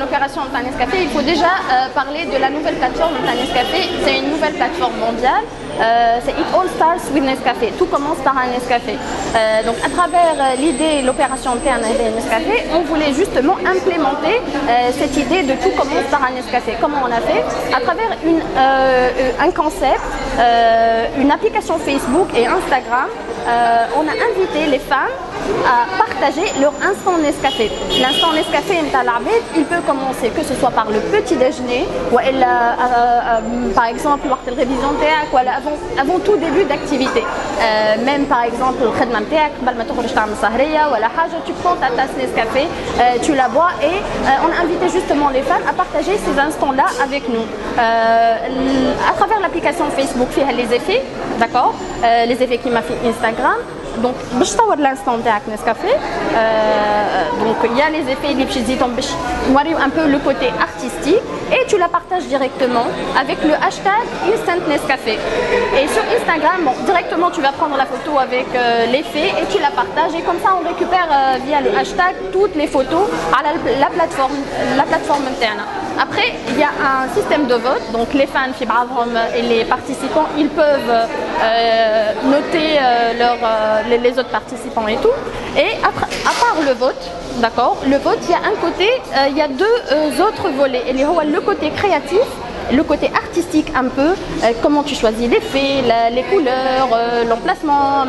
l'opération de Nescafé, il faut déjà parler de la nouvelle plateforme de Nescafé. C'est une nouvelle plateforme mondiale. c'est It All Starts with Nescafé. Tout commence par un Nescafé. donc à travers l'idée, l'opération de Nescafé, on voulait justement implémenter cette idée de tout commence par un Nescafé. Comment on a fait? À travers un concept, une application Facebook et Instagram on a invité les femmes à partager leur instant Nescafé. L'instant Nescafé il peut commencer que ce soit par le petit déjeuner ou par exemple de la révision ou avant, avant tout début d'activité. même par exemple le tu prends ta tasse Nescafé, tu la bois et on a invité justement les femmes à partager ces instants-là avec nous. à travers l'application Facebook, les effets, d'accord Les effets qui m'a fait Instagram. Donc, je t'envoie de l'instant avec Nescafé. Euh, donc, il y a les effets voir un peu le côté artistique et tu la partages directement avec le hashtag Instant Nescafé. Et sur Instagram, directement tu vas prendre la photo avec euh, l'effet et tu la partages et comme ça on récupère euh, via le hashtag toutes les photos à la, plateforme, la plateforme interne. Après, il y a un système de vote, donc les fans et les participants, ils peuvent euh, noter les, autres participants et tout. Et à, part le vote, d'accord, le vote, il y a un côté, il y a deux autres volets. Et le côté créatif, le côté artistique un peu, euh, comment tu choisis les les couleurs, euh, l'emplacement,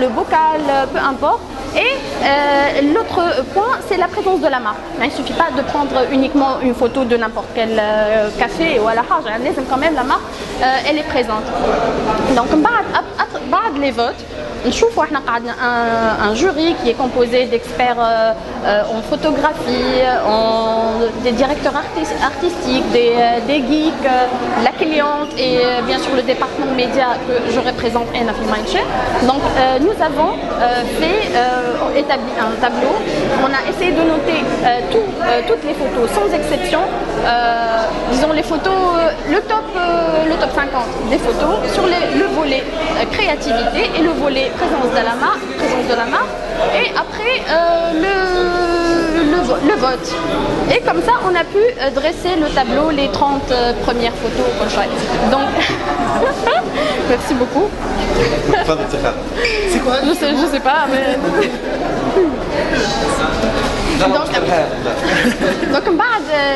le bocal, peu importe. Et euh, l'autre point, c'est la présence de la marque. Il ne suffit pas de prendre uniquement une photo de n'importe quel café ou à la quand même la marque, elle est présente. Donc, les votes, نشوفوا احنا قعدنا un, jury qui est composé d'experts euh, euh, en photographie, en, des directeurs artistiques, des, euh, des geeks, la cliente et bien sûr le département média que je représente en Donc nous avons fait, établi un tableau, on a essayé de noter tout, toutes les photos sans exception, disons les photos, le top, le top 50 des photos sur les, le volet créativité et le volet présence de la marque, présence de la marque, et après euh, le, le, vote. Et comme ça, on a pu euh, dresser le tableau, les 30 euh, premières photos Donc, merci beaucoup. C'est quoi? Je sais, je sais pas, mais... Donc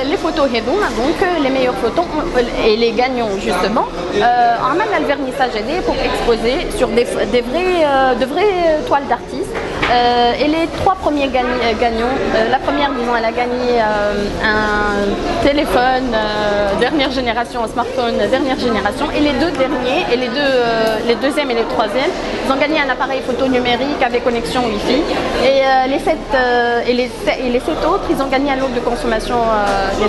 les photos donc les meilleures photos et les gagnants justement, on le vernissage pour exposer sur des, de vraies toiles d'artistes. Euh, et les trois premiers euh, gagnants, euh, la première, disons, elle a gagné un téléphone dernière génération, un smartphone dernière génération. Et les deux derniers, et les deux, les deuxième et les troisième, ils ont gagné un appareil photo numérique avec connexion Wi-Fi. Et, les, sept, et, les, et les sept autres, ils ont gagné un lot de consommation euh,